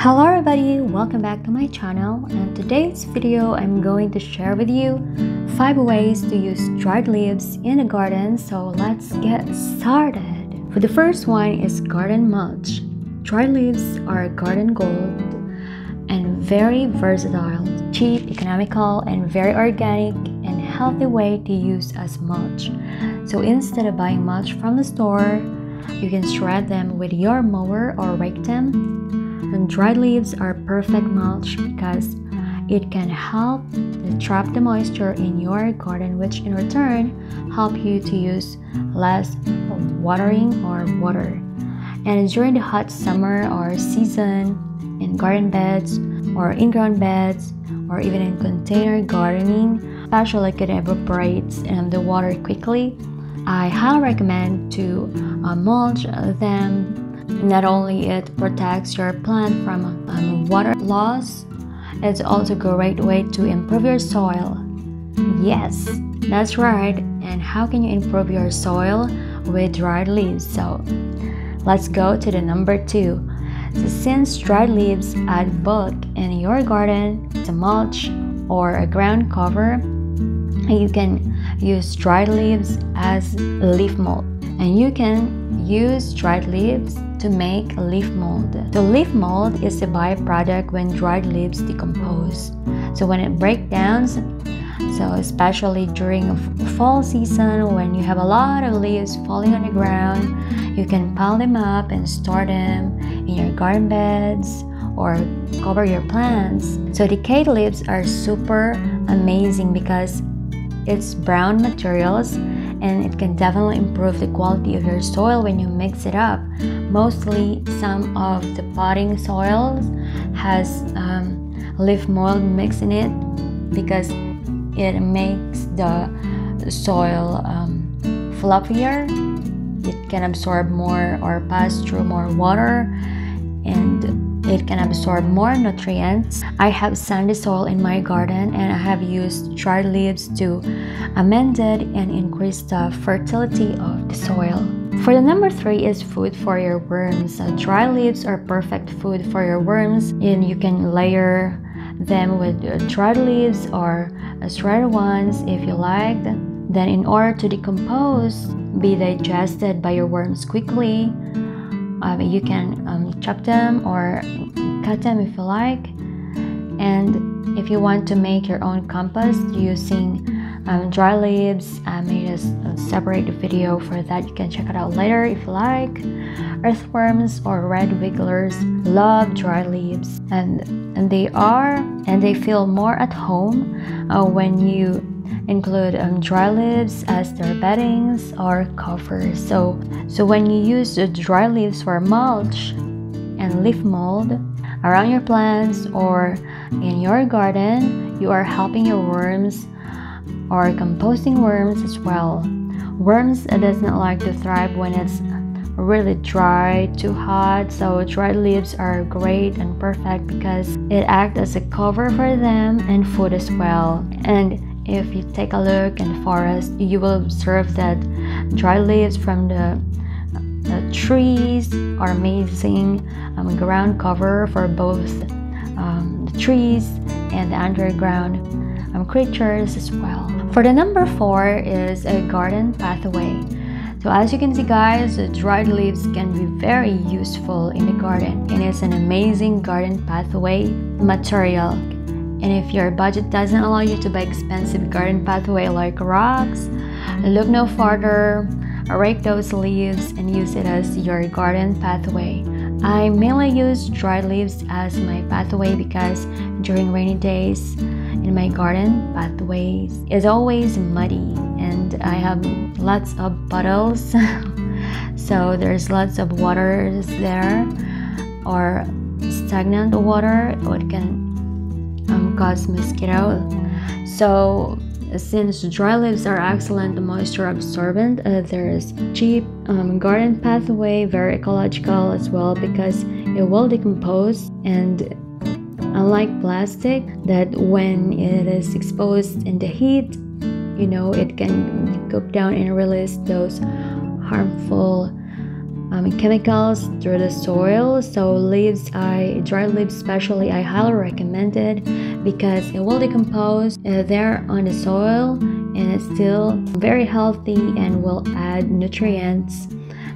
Hello everybody, welcome back to my channel and today's video I'm going to share with you 5 ways to use dried leaves in a garden so let's get started. For the first one is garden mulch. Dried leaves are garden gold and very versatile, cheap, economical and very organic and healthy way to use as mulch. So instead of buying mulch from the store, you can shred them with your mower or rake them and dried leaves are perfect mulch because it can help trap the moisture in your garden which in return help you to use less watering or water. And during the hot summer or season in garden beds or in-ground beds or even in container gardening, especially it evaporates and the water quickly, I highly recommend to uh, mulch them not only it protects your plant from um, water loss, it's also a great way to improve your soil. Yes, that's right. And how can you improve your soil with dried leaves? So let's go to the number two. So since dried leaves add bulk in your garden, to mulch or a ground cover, you can use dried leaves as leaf mold. And you can use dried leaves to make leaf mold. The leaf mold is a byproduct when dried leaves decompose. So when it breaks down, so especially during fall season when you have a lot of leaves falling on the ground, you can pile them up and store them in your garden beds or cover your plants. So decayed leaves are super amazing because it's brown materials and it can definitely improve the quality of your soil when you mix it up. Mostly some of the potting soils has um, leaf mold mixed in it because it makes the soil um, fluffier. It can absorb more or pass through more water it can absorb more nutrients. I have sandy soil in my garden and I have used dried leaves to amend it and increase the fertility of the soil. For the number three is food for your worms. Uh, dry leaves are perfect food for your worms and you can layer them with uh, dried leaves or shredded ones if you like. Then in order to decompose, be digested by your worms quickly, um, you can um, chop them or cut them if you like. And if you want to make your own compost using um, dry leaves, I made a, separate video for that. You can check it out later if you like. Earthworms or red wigglers love dry leaves, and and they are and they feel more at home uh, when you include um, dry leaves as their beddings or covers. So, so when you use the dry leaves for mulch and leaf mold around your plants or in your garden, you are helping your worms or composting worms as well. Worms doesn't like to thrive when it's really dry, too hot, so dried leaves are great and perfect because it acts as a cover for them and food as well. And if you take a look in the forest, you will observe that dry leaves from the, trees are amazing um, ground cover for both um, the trees and the underground um, creatures as well. For the number four is a garden pathway. So as you can see guys, the dried leaves can be very useful in the garden and it's an amazing garden pathway material and if your budget doesn't allow you to buy expensive garden pathway like rocks, look no farther, rake those leaves and use it as your garden pathway. I mainly use dried leaves as my pathway because during rainy days in my garden pathways is always muddy and I have lots of puddles so there's lots of waters there or stagnant water it can um, cause mosquito. So since dry leaves are excellent moisture absorbent, uh, there's cheap um, garden pathway, very ecological as well because it will decompose and unlike plastic that when it is exposed in the heat, you know, it can cook down and release those harmful um, chemicals through the soil. So leaves, I dried leaves especially, I highly recommend it because it will decompose uh, there on the soil and it's still very healthy and will add nutrients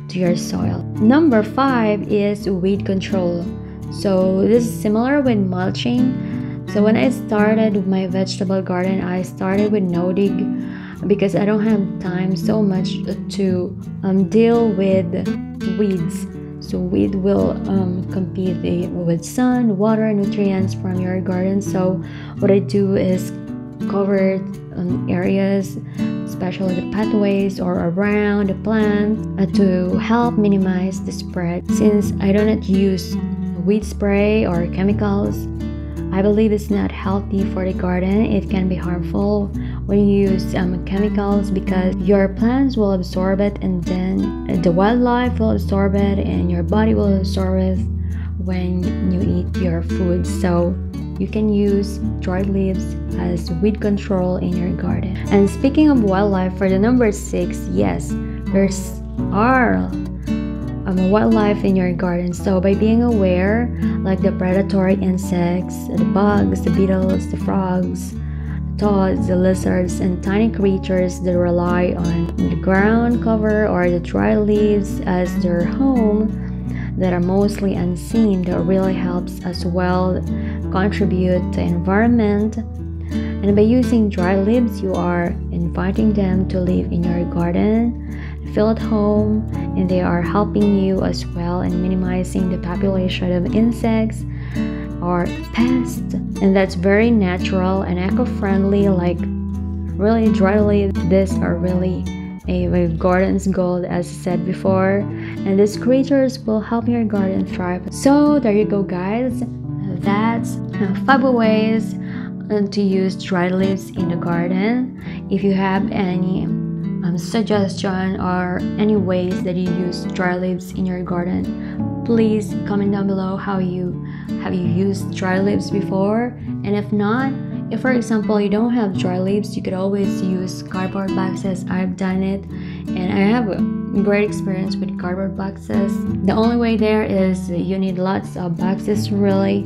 to your soil. Number five is weed control. So this is similar with mulching. So when I started my vegetable garden, I started with no dig because I don't have time so much to um, deal with weeds. So weed will um, compete with sun, water, nutrients from your garden. So what I do is cover um, areas, especially the pathways or around the plant, uh, to help minimize the spread. Since I do not use weed spray or chemicals, I believe it's not healthy for the garden. It can be harmful when you use um, chemicals because your plants will absorb it and then the wildlife will absorb it and your body will absorb it when you eat your food. So you can use dried leaves as weed control in your garden. And speaking of wildlife, for the number six, yes, there's are um, wildlife in your garden. So by being aware, like the predatory insects, the bugs, the beetles, the frogs, toads, the lizards, and tiny creatures that rely on the ground cover or the dry leaves as their home that are mostly unseen that really helps as well contribute to the environment. And by using dry leaves you are inviting them to live in your garden feel at home and they are helping you as well in minimizing the population of insects or pests and that's very natural and eco-friendly like really dry leaves these are really a, garden's gold as I said before. And these creatures will help your garden thrive. So there you go guys. That's five ways to use dry leaves in the garden. If you have any um, suggestion or any ways that you use dry leaves in your garden please comment down below how you have you used dry leaves before? And if not if for example you don't have dry leaves you could always use cardboard boxes. I've done it and i have a great experience with cardboard boxes. The only way there is you need lots of boxes really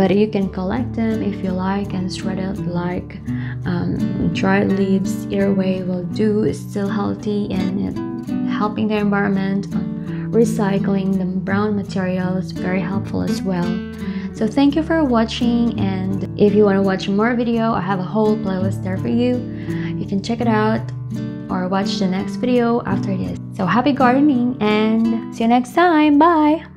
but you can collect them if you like and shred it like um, dried leaves. Either way will do. It's still healthy and helping the environment recycling the brown materials very helpful as well. So thank you for watching and if you want to watch more video i have a whole playlist there for you. You can check it out or watch the next video after this. So happy gardening and see you next time. Bye